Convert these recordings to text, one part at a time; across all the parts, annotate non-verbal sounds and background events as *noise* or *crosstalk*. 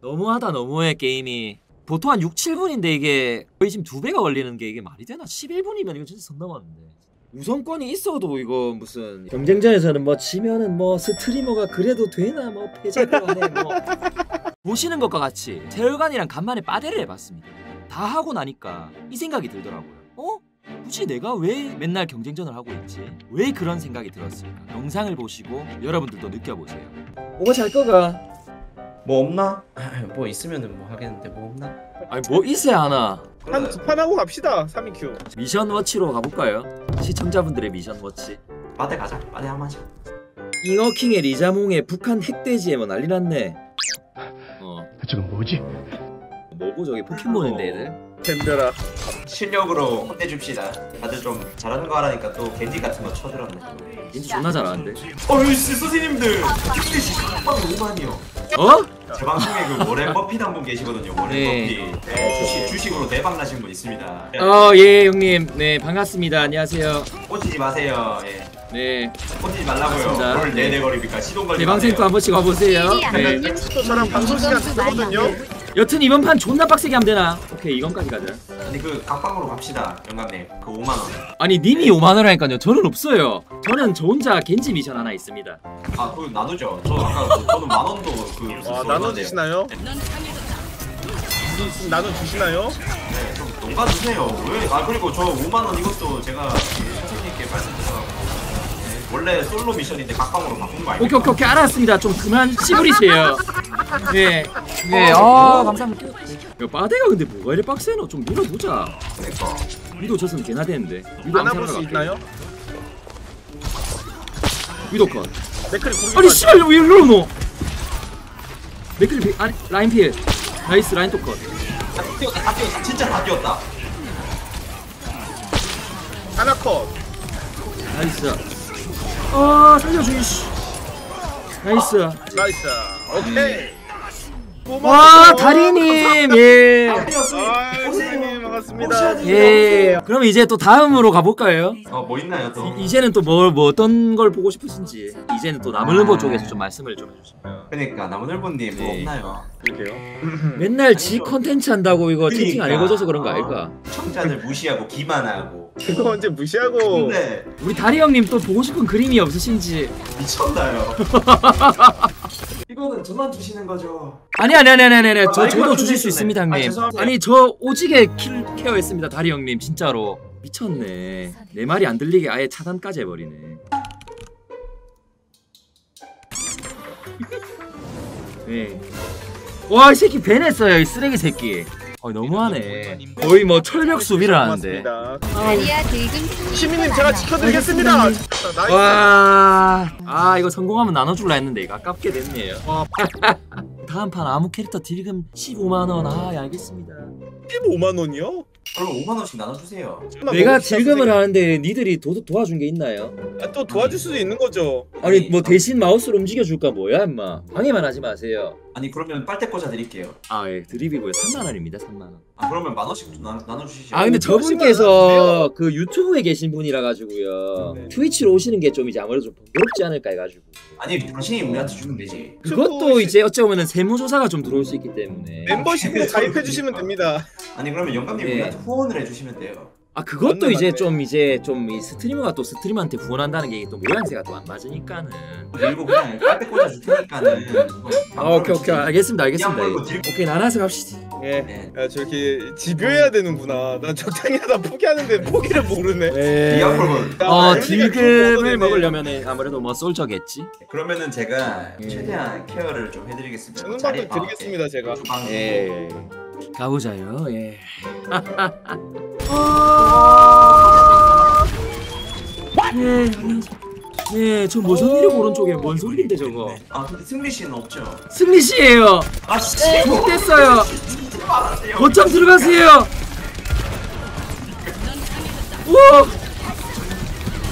너무하다 너무해 게임이 보통 한 6, 7분인데 이게 거의 지금 두 배가 걸리는 게 이게 말이 되나? 11분이면 이거 진짜 선 넘었는데 우선권이 있어도 이거 무슨 경쟁전에서는 뭐 지면은 뭐 스트리머가 그래도 되나 뭐 패자도 안해 뭐 *laughs* 보시는 것과 같이 세월간이랑 간만에 빠데를 해봤습니다 다 하고 나니까 이 생각이 들더라고요 어? 굳이 내가 왜 맨날 경쟁전을 하고 있지? 왜 그런 생각이 들었을까? 영상을 보시고 여러분들도 느껴보세요 뭐가 잘 거가? 뭐 없나? 뭐 있으면은 뭐 하겠는데 뭐 없나? 아니 뭐 있어야 하나 한 두 판 하고 갑시다 3인큐 미션 워치로 가볼까요? 시청자분들의 미션 워치 빠데 가자. 빠데 한 마자. 잉어킹의 리자몽의 북한 핵돼지에 뭐 난리 났네 어 저건 뭐지? 뭐고 저기 포켓몬인데 얘들 덤벼라 실력으로 혼내줍시다. 다들 좀 잘하는 거 하라니까 또 겐지 같은 거 쳐들었네. 왠지 존나 잘하는데 어이씨 선생님들. 겐지 각방 5만이요. 어? 제 방송에 그 워렌 버핏 한 분 계시거든요. 워렌 네. 버핏. 네, 주식 주식 으로 대박 나신 분 있습니다. 어예 형님 네 반갑습니다 안녕하세요 꽂히지 마세요. 예. 네 꽂히지 말라고요. 맞습니다. 뭘 내내 거립니까? 시동 걸리 대방생도 한 번씩 와보세요 네또 저랑 방송 시간 쓰거든요 여튼 이번 판 존나 빡세게 하면 되나? 오케이 이건까지 가자 아니 그 각방으로 갑시다. 영감님. 그 5만 원. 아니 님이 5만원 하니까요 저는 없어요 저는 저 혼자 겐지 미션 하나 있습니다 아, 그 나누죠. 저 아까 그- 저는 만 원도 그아쏠 나눠주시나요? 무슨 나눠주시나요? 네, 좀 농가 주세요. 왜? 아 그리고 저 5만 원 이것도 제가 그 선생님께 말씀드려서 네, 원래 솔로 미션인데 각방으로 바꾼 거 오케이 아닙니까? 오케이 오케이 알았습니다 좀 그만 씨부리세요 네 네 아 감사합니다. 야 빠데가 근데 뭐가 이래 빡세노? 좀 밀어보자. 그러니까. 위도 졌으면 개나 되는데. 위도 안아볼 수 암살하러 있나요? 위도 컷. 맥클이 구르기 아니 씨발 왜 이러노? 맥클리 피 아니 라인 필 나이스 라인 또 컷. 다 뛰었다, 다 뛰었다, 진짜 다 뛰었다. 하나 컷. 나이스. 아 살려줘 이씨. 나이스. 나이스. 오케이 와 다리님 예아 선생님 반갑습니다 예. 그럼 이제 또 다음으로 가볼까요? 어뭐 있나요 또? 이, 이제는 또뭐뭐 어떤 걸 보고 싶으신지 이제는 또 나무늘보 쪽에서 좀 말씀을 좀 해주시면 그러니까 나무늘보님 뭐 네. 없나요? 그러게요 *laughs* 맨날 지 컨텐츠 한다고 이거 채팅 안 그러니까. 읽어줘서 그런 거 알까? 청자들 무시하고 기만하고. 그거 언제 무시하고 근데 우리 다리 형님 또 보고 싶은 그림이 없으신지 미쳤나요? *laughs* 이거는 저만 주시는 거죠. 아니 아니 아니 아니 아니 아니. 저 아, 저도 주실 수. 있습니다 아, 형님 죄송합니다. 아니 저 오지게 킬 케어했습니다 다리 형님 진짜로 미쳤네 내 말이 안 들리게 아예 차단까지 해버리네 네. 와이 새끼 배냈어요 이 쓰레기 새끼 어 너무하네 거의 뭐 철벽 수비를 하는데 고맙습니다. 다리아 딜금 시민님 제가 지켜드리겠습니다 nice 와, 아 이거 성공하면 나눠줄라 했는데 이거 아깝게 됐네요. 와. *laughs* 다음 판 아무 캐릭터 딜금 15만 원. 아, 예, 알겠습니다. 15만 원이요? 그럼 5만 원씩 나눠주세요. 내가 딜금을 하는데 니들이 도, 도와준 게 있나요? 아, 또 도와줄 수도 있는 거죠 아니 뭐 대신 마우스로 움직여 줄까 뭐야, 임마. 방해만 하지 마세요. 아니 그러면 빨대 꽂아 드릴게요. 아, 예, 드립이고요. 3만 원입니다. 3만 원. 아 그러면 만 원씩 나, 나눠주시죠. 아 근데 오, 잠시만요. 저분께서 그 유튜브에 계신 분이라 가지고요. 네. 트위치로 오시는 게 좀 이제 아무래도 좀 번거롭지 않을까 해가지고. 아니 당신이 우리한테 주면 되지. 그것도 이제 어찌 보면은 세무조사가 좀 들어올 수 있기 때문에. 멤버십으로 가입해 주시면 됩니다 아니 그러면 영감님 네. 우리한테 후원을 해주시면 돼요. 아 그것도 맞네, 이제 맞네. 좀 이제 좀 이 스트리머가 또 스트리머한테 후원한다는 게 또 모양새가 또 안 맞으니까는 그리고 그냥 빨대 꽂아 줄 테니까는. 아 오케이 오케이 알겠습니다 알겠습니다 오케이 나눠서 갑시다 예. 네. 야 저렇게 집요해야 되는구나 난 적당히 하다 포기하는데 포기를 모르네 예. 이어폰을. 어 야, 딜금을. 먹으려면 아무래도 뭐 솔저겠지 그러면은 제가 예. 최대한 케어를 좀 해드리겠습니다. 저는 자리 방금 드리겠습니다 제가. 예 가보자요. 예. 예, 예, 저 무슨 일이 오른쪽에 뭔 소리인데 저거? 아 근데 승리 씨는 없죠. 승리 씨예요. 아 씨. 못됐어요. 말하세요. 거점 들어가세요. 우와.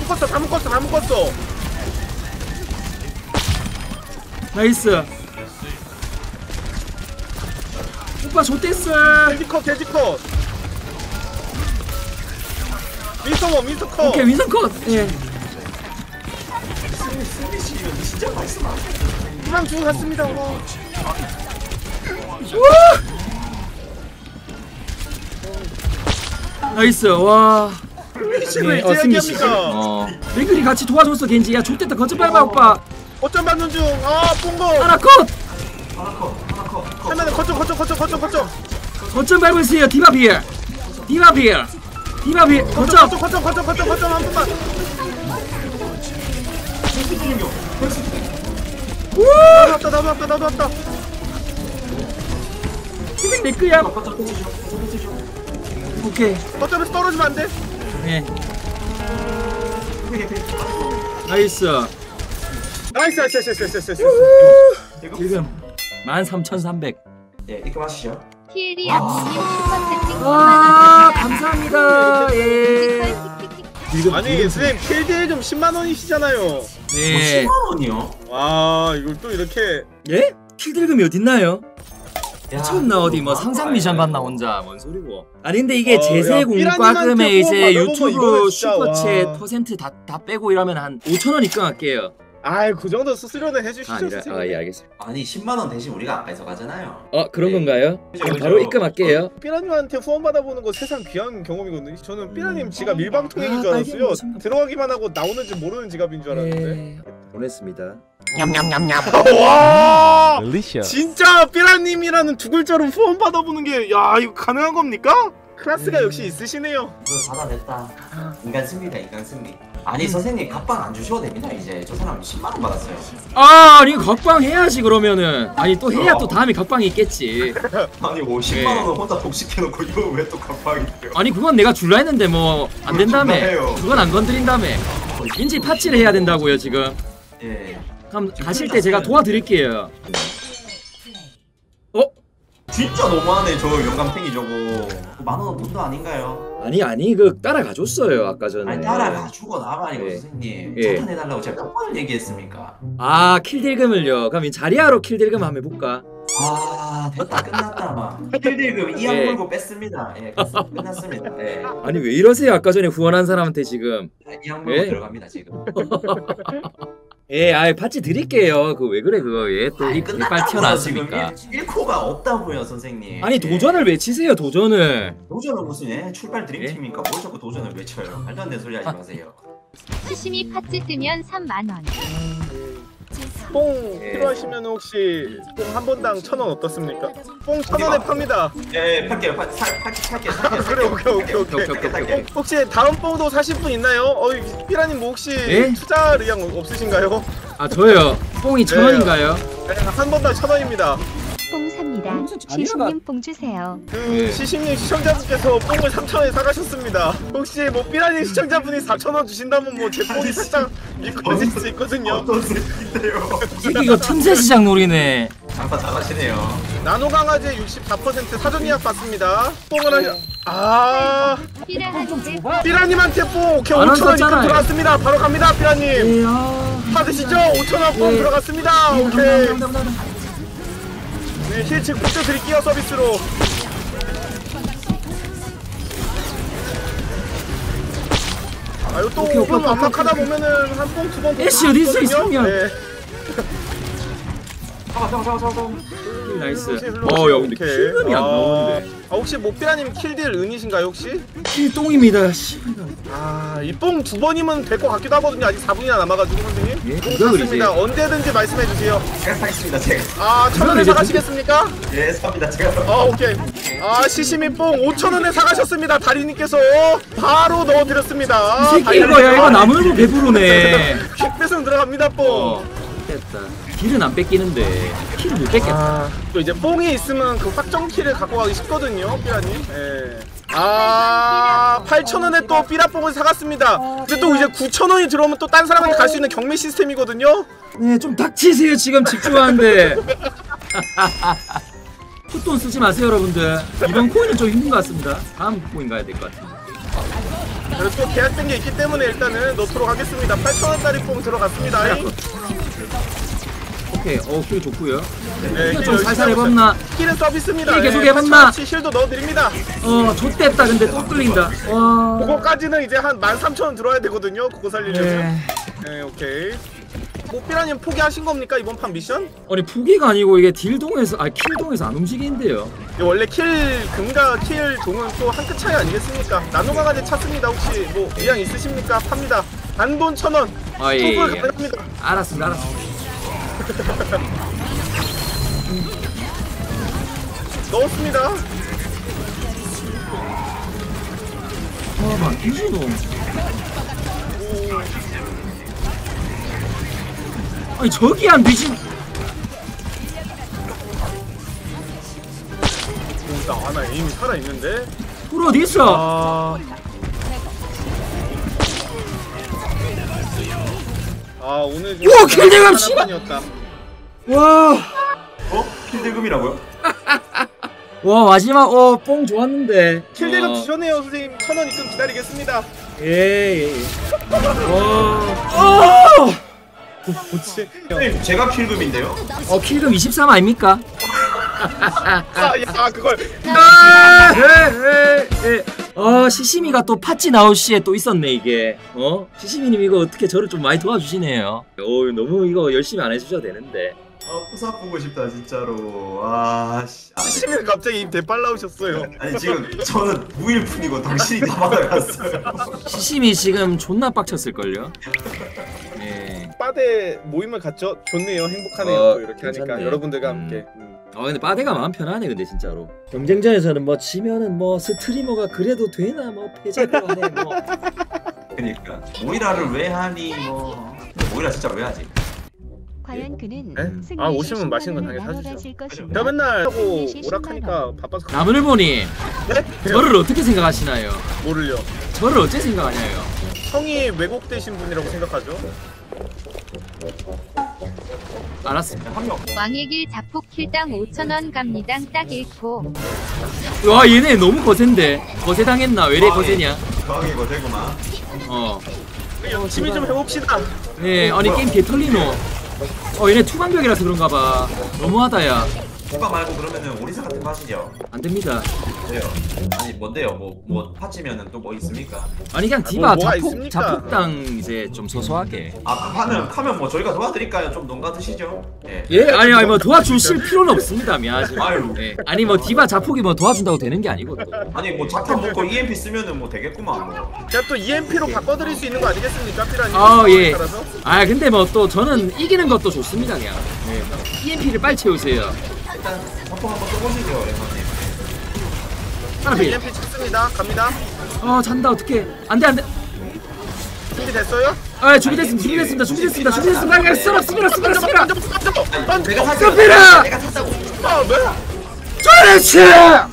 묶었어 다 묶었어 다 묶었어. 나이스 오빠 좋댔어 돼지컷 돼지컷 미스터 원 미스터 컷 오케이 윈선 컷 예. 진짜 안 해요. 그냥 주고 갔습니다 와. 나이스 와 미신을 어, 이제 승리 씨. 어. 링글이 같이 도와줬어 겐지 야 좋댔다 거점 밟아 오빠 어쩜 받는 중. 아 뽕거. 하나 컷 하나 컷 하면은 거점 거점 거점 거점 거점. 거점 밟고 있어요 디바 비엘 디바 비엘 디바 비엘 거점 거점 거점 거점 거점 거점 한 번만. 나도 왔다 나도 왔다 나도 왔다. 히빙 내 거야 펼치죠 오케이 거점에서 떨어지면 안 돼. 예 나이스 나이스 나이스 나이스 나이스 나이스. 나이스. 지금 13,300 예 입금하시죠. TL이 아버님 슈퍼채팅 와 감사합니다. 예. 아니 선생님 필드금 10만 원이시잖아요. 네. 10만 원이요? 와 이걸 또 이렇게. 예? 킬들금이 어딨나요? 야, 미쳤나 어디? 뭐 상상 아, 미션 예. 받나 혼자. 뭔 소리고. 아니 근데 이게 어, 제세 야, 공과금에 이제 유튜브 슈퍼챗 와. 퍼센트 다, 다 빼고 이러면 한 5천원 입금할게요 아이 그 정도 수수료는 해주시죠 아, 아니라 선생님. 아 예 알겠습니다 아니 10만 원 대신 우리가 아까에서 가잖아요 어 그런 네. 건가요? 그죠, 그럼 그죠. 바로 입금할게요 삐라님한테 후원 받아보는 거 세상 귀한 경험이거든요. 저는 삐라님 지갑 밀방통행인 아, 줄 빨리 알았어요. 무슨- 들어가기만 하고 나오는지 모르는 지갑인 줄 알았는데. 네 보냈습니다 와 Delicious. 진짜 삐라님이라는 두 글자로 후원 받아보는 게 야 이거 가능한 겁니까? 클래스가 역시 있으시네요. 이걸 받아냈다. 인간 승리다 인간 승리. 아니 선생님 갑방 안 주셔도 됩니다 이제. 저 사람 10만 원 받았어요. 아 아니 각방 해야지 그러면은. 아니 또 해야 또 다음에 각방이 있겠지. 아니 50만 예. 원을 혼자 독식해놓고 이거 왜또 갑방이에요? 아니 그건 내가 줄라 했는데 뭐 안 된다며. 그건 안 건드린다며. 인지 파치를 해야 된다고요 지금. 예. 그럼 가실 때 제가 도와드릴게요. 어? 진짜 너무하네 저 영감탱이 저거. 만 원은 돈도 아닌가요? 아니 아니 그 따라가 줬어요 아까 전에. 아니 따라가 주고 나발이고 예. 선생님. 예. 차탄해달라고 제가 몇 번을 얘기했습니까? 아 킬딜금을요? 그럼 이 자리하러 킬딜금 한번 해볼까? 아 됐다 끝났다 막 힐딜금 이악 예. 물고 뺐습니다. 예 끝- 끝났습니다. 예. 아니 왜 이러세요? 아까 전에 후원한 사람한테 지금. 이악 물고 예? 들어갑니다 지금 *laughs* 예 아이 파치 드릴게요. 그거 왜 그래 그거? 얘또 아니 이빨 튀어나왔으니까. 지금 1, 코가 없다고요 선생님. 아니 예. 도전을 외치세요 도전을. 도전은 무슨 예? 출발 예? 드림팀입니까 뭘 자꾸 도전을 외쳐요. 말도 안 되는 소리 하지 마세요. 수심이 파츠 뜨면 3만 원 뽕 예. 필요하시면 혹시 뽕 한 번당 천 원 어떻습니까? 뽕 천 원에 팝니다. 예 팔게요 팔, 살, 팔게 살게 살게 그래 오케이 오케이 오케이. 오케이, 오케이, 오케이, 오케이. 혹시 다음 뽕도 사실 분 있나요? 어 삐라님 뭐 혹시 예? 투자 의향 없으신가요? 아 저요 뽕이 천 네. 원인가요? 네, 한 번당 천 원입니다. 뽕 자리가- 시신님 뽕 주세요 그 예. 시신님 시청자분께서 뽕을 3천 원에 사가셨습니다. 혹시 뭐 삐라님 시청자분이 4천 원 주신다면 뭐제 뽕이 살짝 미끄러질 수 있거든요. 어떤 새끼인데요 새끼 이거 틈새 시장 놀이네 장사 잘하시네요 나노 강아지 64% 사전 예약 받습니다. 뽕을 하냐? 아 삐라님한테 뽕 오케이 만원 5천 원 입금 썼잖아요. 들어갔습니다. 바로 갑니다 삐라님. 에야 받으시죠? 5천 원뽕 예. 들어갔습니다. 오케이. 네, 힐 지금 복도 드릴게요 서비스로. 아, 이거 또 오케이, 오케이, 5분 오케이, 완막하다 오케이. 보면은 한 뽕, 두 번. 애쉬 어디 있어, 이 성년? 네. 나이스 혹시 흘러 어야 근데 오케이. 킬금이 안 아, 나오는데 아, 혹시 목비라님 킬딜 은이신가요 혹시? 킬똥입니다 씨 아, 이뽕 두 번이면 될 것 같기도 하거든요. 아직 4분이나 남아가지고 선생님. 예? 샀습니다. 언제든지 말씀해 주세요. 제가 사겠습니다 제가 아, 천 원에 이제 사가시겠습니까? 예 삽니다 제가 아 오케이 아 시시미 뽕 5천 원에 사가셨습니다 다리님께서 바로 넣어드렸습니다 이 새끼 이거 야 이거 나물고 배부르네 *laughs* 킥배승 들어갑니다 뽕 어 됐다 킬은 안 뺏기는데 킬을 못 뺏겠다 아, 또 이제 뽕이 있으면 그 확정 키를 갖고 가기 쉽거든요 삐라님 예. 아 8천원에 또 삐라뽕을 사갔습니다. 근데 또 이제 9천원이 들어오면 또 딴 사람한테 갈 수 있는 경매 시스템이거든요? 네좀 닥치세요 지금 집중하는데. *laughs* 풋돈 쓰지 마세요 여러분들. 이번 코인은 좀 힘든 것 같습니다. 다음 코인 가야 될 것 같은데 그래서 또 계약된 게 있기 때문에 일단은 넣도록 하겠습니다. 8천원짜리 뽕 들어갔습니다 오케이 어 kill 좋고요 네, heal heal좀 열심히 살살 해봤나 heal은 서비스입니다 heal 계속 예, 해봤나? 8,000원치 heal도 넣어드립니다 어 좆됐다 근데 또 끌린다 와 그거까지는 이제 한 13,000원 들어야 되거든요. 그거 살리려면. 네. 네, 오케이. 뭐 삐라님 포기하신 겁니까 이번 판 미션? 아니 포기가 아니고 이게 딜동에서 아 kill동에서 안 움직이는데요. 이 원래 kill 금과 kill 동은 또 한 끗 차이 아니겠습니까? 나노강아지 찾습니다 혹시 뭐 의향 있으십니까? 팝니다 단돈 천 원 아 예. 투불 예. 가능합니다 알았습니다. 알았습니다. *laughs* 넣었습니다 아안 뒤지노. 아니 저기 안 뒤지. 오나 하나 에임이 살아 있는데 불 어디 있어? 아... 아 오늘 좀 우와, 킬대감 씨발! 판이었다 와. 어? 킬대금이라고요? *laughs* 와 마지막 어뽕 좋았는데. 킬대금 어. 주셨네요 선생님 천 원 입금 기다리겠습니다 예예 예. 와. 어. 뭐지? 선생님 제가 킬금인데요? 어 킬금 23 아닙니까? 아 야 그걸 아, 예, 예, 예. 어, 시시미가 또 팥찌 나올 시에 또 있었네, 이게. 어? 시시미님 이거 어떻게 저를 좀 많이 도와주시네요. 어, 너무 이거 열심히 안 해주셔도 되는데. 아 부사 보고 싶다 진짜로 와씨 아, 시시면 갑자기 입 대빨라우셨어요 아니 지금 저는 무일푼이고 당신이 다 받아갔어요 시시미 지금 존나 빡쳤을걸요? 예. 빠데 모임을 갖죠? 좋네요 행복하네요 어, 또 이렇게 하니까 괜찮네. 여러분들과 음. 함께 음. 아, 근데 빠데가 마음 편하네, 근데 진짜로. 경쟁전에서는 뭐 지면은 뭐 스트리머가 그래도 되나, 뭐 패자도 안 해, 뭐. 그니까 모이라를 왜 하니 뭐 모이라 진짜 왜 하지? 과연 그는 네? 승리 아, 오시면 맛있는 거 당연히 사주죠. 제가 것인가? 맨날 하고 오락하니까 바빠서 나무늘보님, 네? 저를 어떻게 생각하시나요? 모를요 저를 어째 생각하냐요? 성이 왜곡되신 분이라고 생각하죠? 알았습니다. 한명 왕의 길 자폭 킬당 5천원 갑니다. 딱 잃고 와, 얘네 너무 거센데. 거세 당했나? 왜 이래 거세냐? 저항이 이거 되구만 어. 열심히 좀 해봅시다 예, 아니 게임 개털리노. 어, 얘네 투방벽이라서 그런가 봐. 너무하다, 야. 누가 말고 그러면은 오리사 같은 거 하시죠 안 됩니다. 네요 아니 뭔데요 뭐뭐 파치면은 또 뭐 있습니까? 아니 그냥 아, 디바 뭐, 뭐가 자폭 있습니까? 자폭당 이제 좀 소소하게. 아 파면 파면 뭐 저희가 도와드릴까요? 좀 농가 드시죠 예 예, 아니 아니 뭐 도와주실 필요는 없습니다. 미안하지만. 아유. 예. 아니 뭐 디바 자폭이 뭐 도와준다고 되는 게 아니고 또. 아니 뭐 자탄 먹고 EMP 쓰면은 뭐 되겠구만 뭐 제가 또 EMP로 바꿔드릴 수 있는 거 아니겠습니까? 피라님 아, 예. 따라서 아 근데 뭐 또 저는 이기는 것도 좋습니다 그냥. 예. EMP를 빨리 채우세요. 일단 자폭 한번 써보시죠 하나필. EMP 찾습니다 갑니다 어 잔다 어떻게? 안돼 안돼. 준비됐어요? 아 준비됐습니다 준비됐습니다 준비됐습니다 준비됐습니다. 그냥 쓸어 쓸어 쓸어 쓸어. 던져 던져 던져 내가 어, 샀어 cấp 내가 샀다고 아 왜? 그렇지. 어,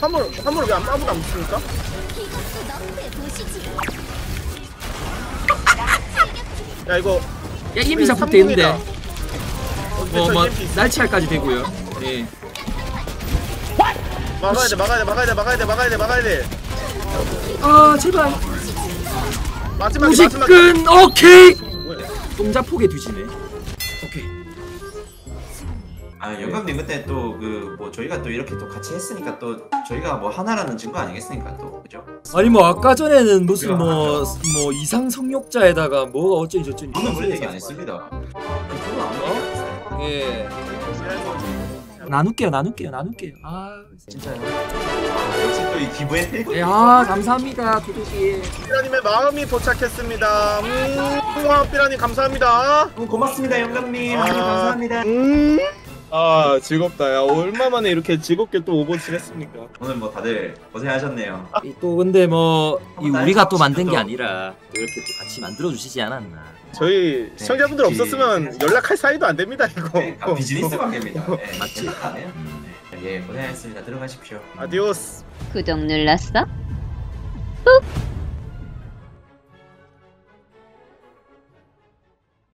화물 화물 왜안 아무도 안 붙습니까? 야 이거 야 되는데. 어, 뭐. 날치알까지 되고요. 예. 막아야 돼 막아야 돼 막아야 돼 막아야 돼 막아야 돼 막아야 돼 아 제발. 마지막 마지막 무식근 오케이. 동자폭에 뒤지네. 오케이. 아 영감님 그때 또 그 뭐 저희가 또 이렇게 또 같이 했으니까 또 저희가 뭐 하나라는 증거 아니겠습니까 또 그죠? 아니 뭐 아까 전에는 무슨 뭐 뭐 이상 성욕자에다가 뭐가 어쩌니 저쩌니. 저는 그런 얘기 안 했습니다 예. 나눌게요, 나눌게요, 나눌게요. 아 진짜요. 아, 역시 또 이 기부의 태 예, 아 감사합니다, 도둑이. 삐라님의 마음이 도착했습니다. 음, 와, 삐라님 감사합니다. 음, 고맙습니다 영감님 아, 감사합니다 음. 아, 즐겁다. 야, 얼마 만에 이렇게 즐겁게 또 오버워치를 했습니까? 오늘 뭐 다들 고생하셨네요 이또 근데 뭐 우리가 또 만든 게. 아니라 또 이렇게 또 같이 만들어 주시지 않았나. 저희 시청자분들 그치. 없었으면 연락할 사이도 안 됩니다, 이거. 아, 비즈니스 관계입니다 *laughs* 네, 맞지? 음. 예 고생하셨습니다 들어가십시오 adiós. 구독 눌렀어?